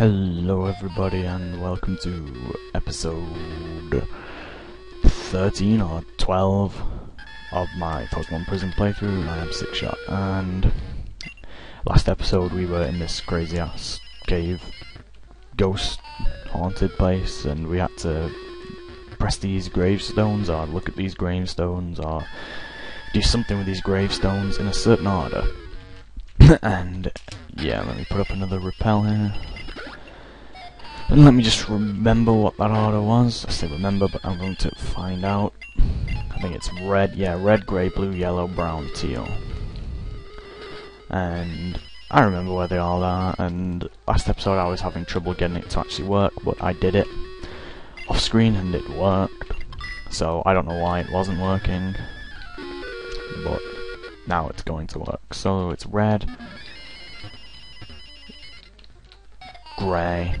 Hello everybody and welcome to episode 13 or 12 of my Pokemon Prism playthrough. I am Six Shot and last episode we were in this crazy ass cave ghost haunted place and we had to press these gravestones or look at these gravestones or do something with these gravestones in a certain order. and yeah, let me put up another repel here. And let me just remember what that order was. I say remember, but I'm going to find out. I think it's red, yeah, red, grey, blue, yellow, brown, teal. And I remember where they all are, and last episode I was having trouble getting it to actually work, but I did it off screen and it worked. So I don't know why it wasn't working, but now it's going to work. So it's red, grey,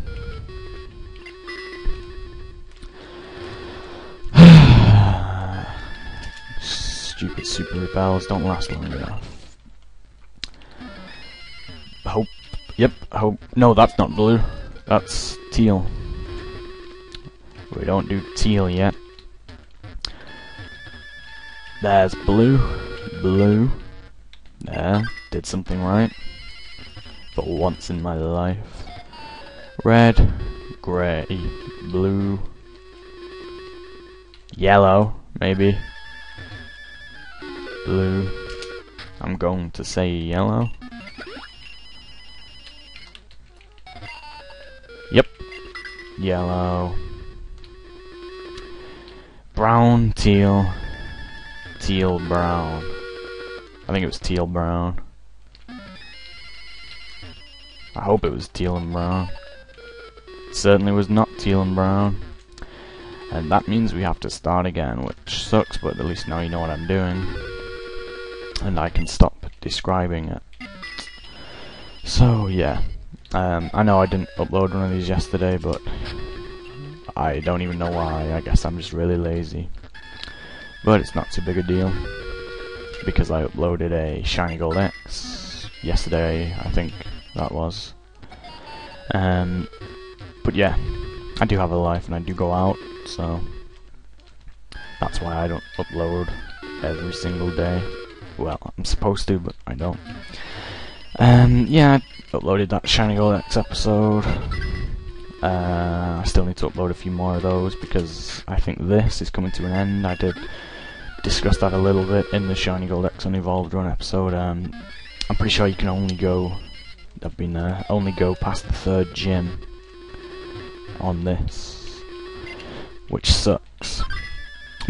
Stupid super repels don't last long enough. Hope. Yep, hope. No, that's not blue. That's teal. We don't do teal yet. There's blue. Blue. There. Did something right. For once in my life. Red. Grey. Blue. Yellow, maybe. Blue. I'm going to say yellow. Yep. Yellow. Brown, teal. Teal, brown. I think it was teal, brown. I hope it was teal and brown. It certainly was not teal and brown. And that means we have to start again, which sucks, but at least now you know what I'm doing. And I can stop describing it. So, yeah. Um, I know I didn't upload one of these yesterday, but I don't even know why. I guess I'm just really lazy. But it's not too big a deal. Because I uploaded a Shiny Gold X yesterday, I think that was. Um, but yeah, I do have a life and I do go out, so that's why I don't upload every single day. Well, I'm supposed to, but I don't. Um, yeah, I uploaded that Shiny Gold X episode. Uh, I still need to upload a few more of those because I think this is coming to an end. I did discuss that a little bit in the Shiny Gold X Unevolved Run episode. Um, I'm pretty sure you can only go. I've been uh, only go past the third gym on this, which sucks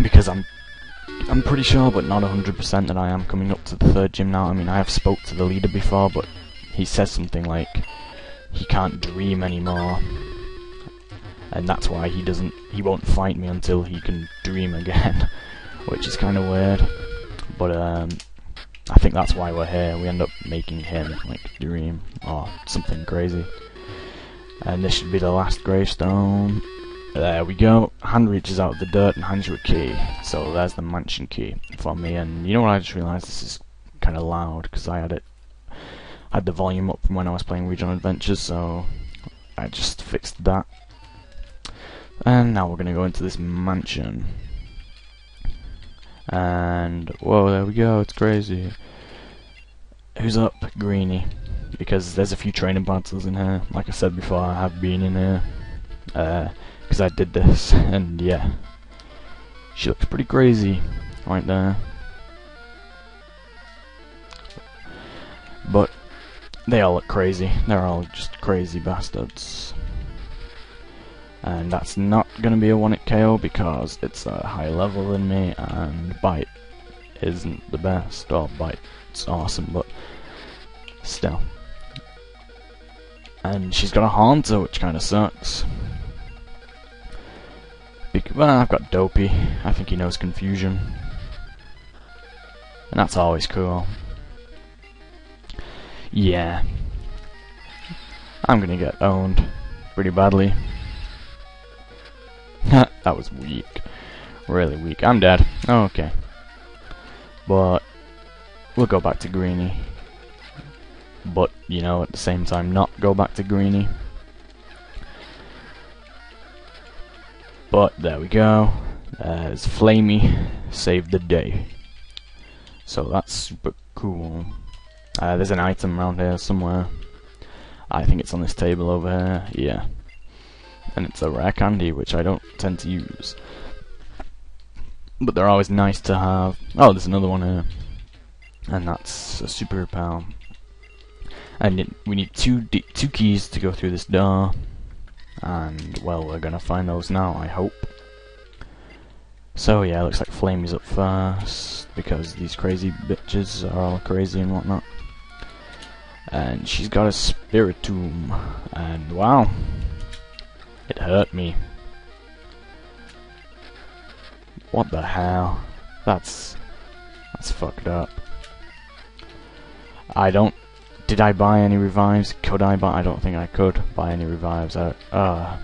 because I'm I'm pretty sure, but not 100% that I am coming up to the third gym now. I mean, I have spoke to the leader before, but he says something like he can't dream anymore, and that's why he doesn't he won't fight me until he can dream again, which is kind of weird. But um, I think that's why we're here. We end up making him like dream or something crazy. And this should be the last gravestone. There we go. Hand reaches out of the dirt and hands you a key. So there's the mansion key for me. And you know what? I just realised this is kind of loud because I had it, had the volume up from when I was playing Regional Adventures. So I just fixed that. And now we're gonna go into this mansion. And whoa, there we go. It's crazy. Who's up, Greeny? Because there's a few training battles in here. Like I said before, I have been in here. Uh, because I did this, and yeah, she looks pretty crazy right there. But they all look crazy. They're all just crazy bastards. And that's not going to be a 1-hit KO because it's a higher level than me and Bite isn't the best. Or Bite's awesome, but still. And she's got a Haunter, which kind of sucks. Well, I've got Dopey. I think he knows confusion. And that's always cool. Yeah. I'm gonna get owned pretty badly. that was weak. Really weak. I'm dead. Oh, okay. But we'll go back to Greeny. But, you know, at the same time not go back to Greeny. But there we go. There's Flamey saved the day. So that's super cool. Uh, there's an item around here somewhere. I think it's on this table over here. Yeah. And it's a rare candy, which I don't tend to use. But they're always nice to have. Oh, there's another one here. And that's a super power. And it, we need two two keys to go through this door. And, well, we're gonna find those now, I hope. So yeah, looks like Flamey's up first because these crazy bitches are all crazy and whatnot. And she's got a spiritomb, and wow, it hurt me. What the hell? That's that's fucked up. I don't. Did I buy any revives? Could I buy? I don't think I could buy any revives. I, uh,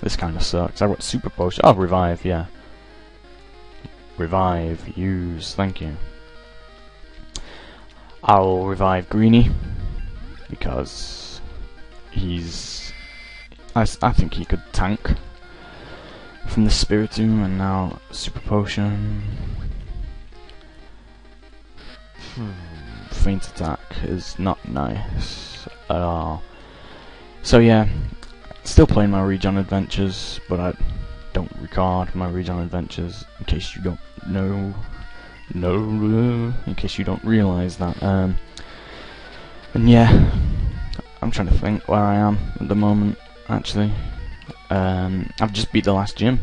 this kind of sucks. I got super potion. Oh, revive, yeah. Revive, use, thank you. I'll revive Greeny because he's. I, I think he could tank from the Spiritomb and now Super Potion. Hmm, faint attack is not nice at all. So yeah, still playing my Regen adventures, but I don't record my Regen adventures in case you don't know. No, in case you don't realise that. Um, and yeah, I'm trying to think where I am at the moment. Actually, um, I've just beat the last gym.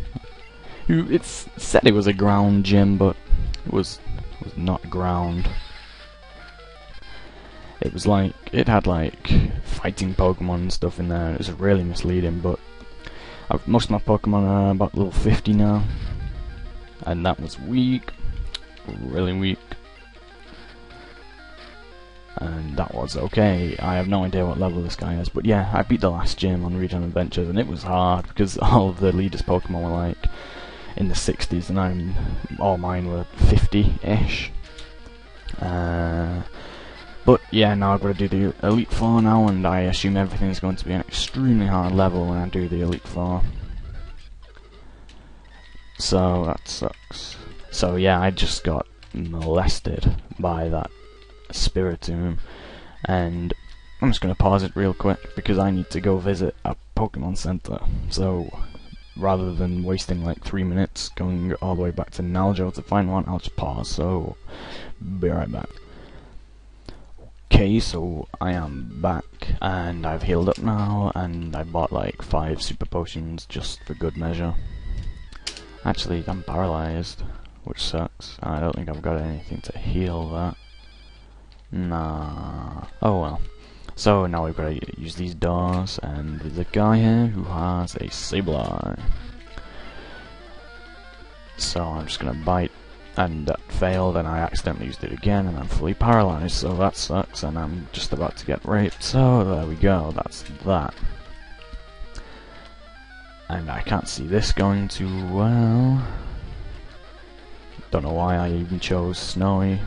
It said it was a ground gym, but it was was not ground. It was like it had like fighting Pokemon stuff in there. It was really misleading, but I've, most of my Pokemon are about level 50 now, and that was weak, really weak. And that was okay. I have no idea what level this guy is, but yeah, I beat the last gym on Regen Adventures, and it was hard because all of the leaders Pokemon were like in the 60s, and I'm all mine were 50-ish. Uh, but yeah, now I've got to do the Elite Four now, and I assume everything's going to be an extremely hard level when I do the Elite Four. So that sucks. So yeah, I just got molested by that Spiritomb, and I'm just going to pause it real quick because I need to go visit a Pokemon Center. So rather than wasting like three minutes going all the way back to Naljo to find one, I'll just pause. So be right back. Okay, so I am back and I've healed up now and I bought like five super potions just for good measure. Actually, I'm paralyzed, which sucks. I don't think I've got anything to heal that. Nah. Oh well. So now we've got to use these doors and there's a guy here who has a Sableye. So I'm just gonna bite and that failed and I accidentally used it again and I'm fully paralyzed so that sucks and I'm just about to get raped. So there we go that's that. And I can't see this going too well don't know why I even chose snowy.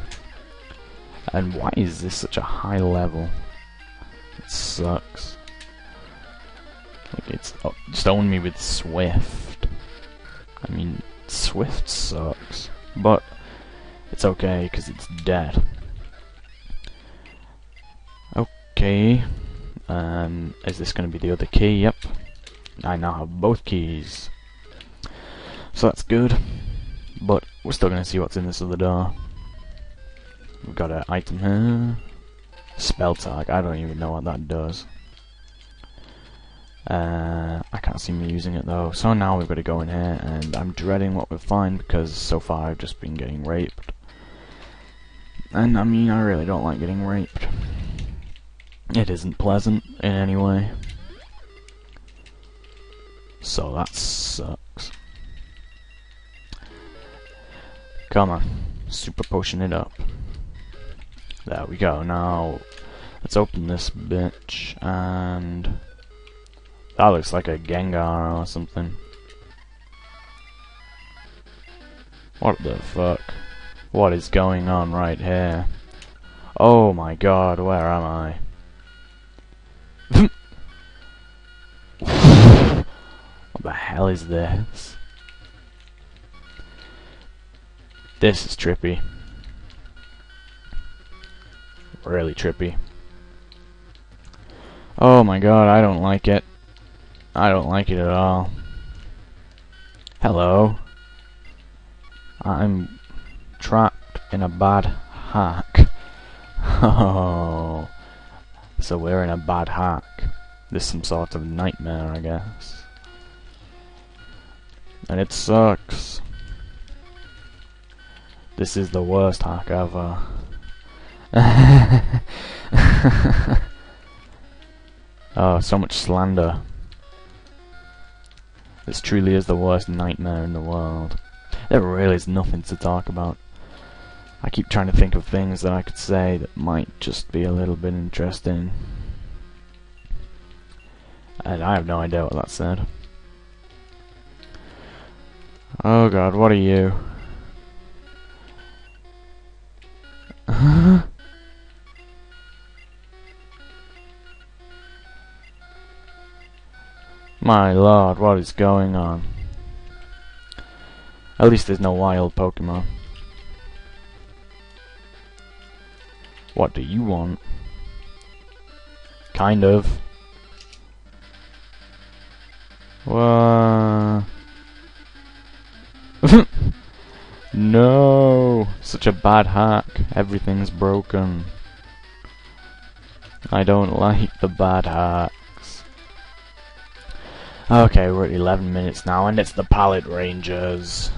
And why is this such a high level? It sucks. Like it's oh, own me with swift. I mean swift sucks but it's okay, because it's dead. Okay. Um, is this going to be the other key? Yep. I now have both keys. So that's good. But we're still going to see what's in this other door. We've got an item here. Spell tag. I don't even know what that does. Uh, I can't see me using it though. So now we've got to go in here, and I'm dreading what we'll find because so far I've just been getting raped. And I mean, I really don't like getting raped. It isn't pleasant in any way. So that sucks. Come on, super potion it up. There we go. Now, let's open this bitch and that looks like a Gengar or something. What the fuck? What is going on right here? Oh my god, where am I? what the hell is this? This is trippy. Really trippy. Oh my god, I don't like it. I don't like it at all. Hello. I'm trapped in a bad hack. Oh. So we're in a bad hack. This is some sort of nightmare, I guess. And it sucks. This is the worst hack ever. oh, so much slander. This truly is the worst nightmare in the world. There really is nothing to talk about. I keep trying to think of things that I could say that might just be a little bit interesting. And I have no idea what that said. Oh god, what are you? My lord, what is going on? At least there's no wild Pokemon. What do you want? Kind of. What? no! Such a bad hack. Everything's broken. I don't like the bad hacks. Okay, we're at 11 minutes now, and it's the Pallet Rangers.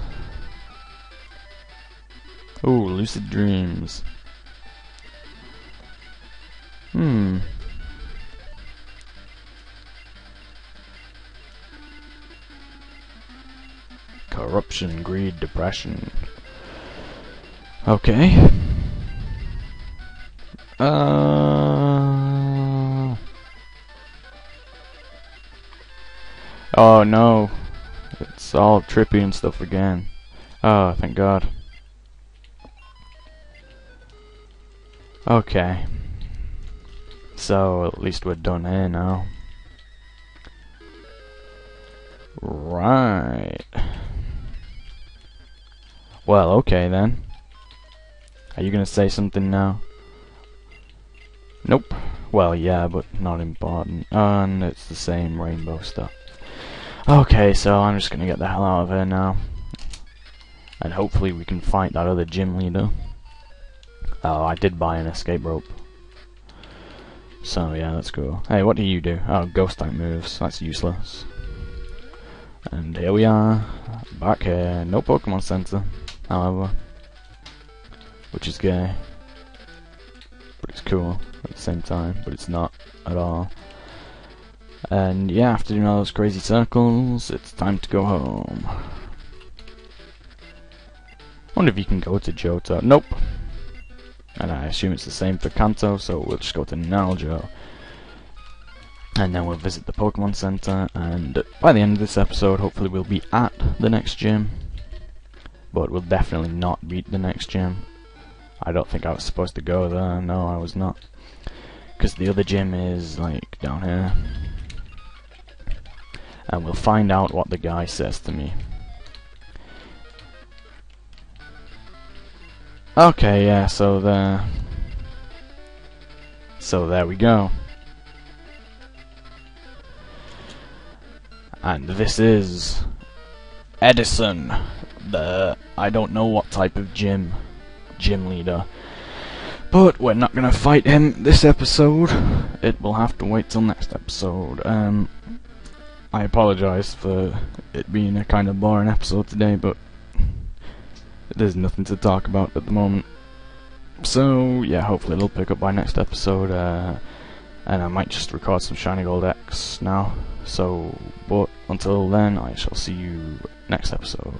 Ooh, Lucid Dreams. Hmm. Corruption, greed, depression. Okay. Uh. Oh no. It's all trippy and stuff again. Oh, thank God. Okay. So, at least we're done here now. Right. Well, okay then. Are you gonna say something now? Nope. Well, yeah, but not important. And it's the same rainbow stuff. Okay, so I'm just gonna get the hell out of here now. And hopefully we can fight that other gym leader. Oh, I did buy an escape rope. So yeah, that's cool. Hey, what do you do? Oh, ghost type moves. That's useless. And here we are, back here. No Pokemon Center, however, which is gay, but it's cool at the same time. But it's not at all. And yeah, after doing all those crazy circles, it's time to go home. Wonder if you can go to Johto. Nope. And I assume it's the same for Kanto, so we'll just go to Naljo. And then we'll visit the Pokemon Center, and by the end of this episode, hopefully we'll be at the next gym. But we'll definitely not beat the next gym. I don't think I was supposed to go there, no I was not. Because the other gym is, like, down here. And we'll find out what the guy says to me. Okay, yeah, so there... So there we go. And this is... Edison, the... I don't know what type of gym... Gym leader. But we're not gonna fight him this episode. It will have to wait till next episode. Um, I apologize for it being a kind of boring episode today, but there's nothing to talk about at the moment. So, yeah, hopefully it'll pick up by next episode, uh, and I might just record some Shiny Gold X now. So, but until then, I shall see you next episode.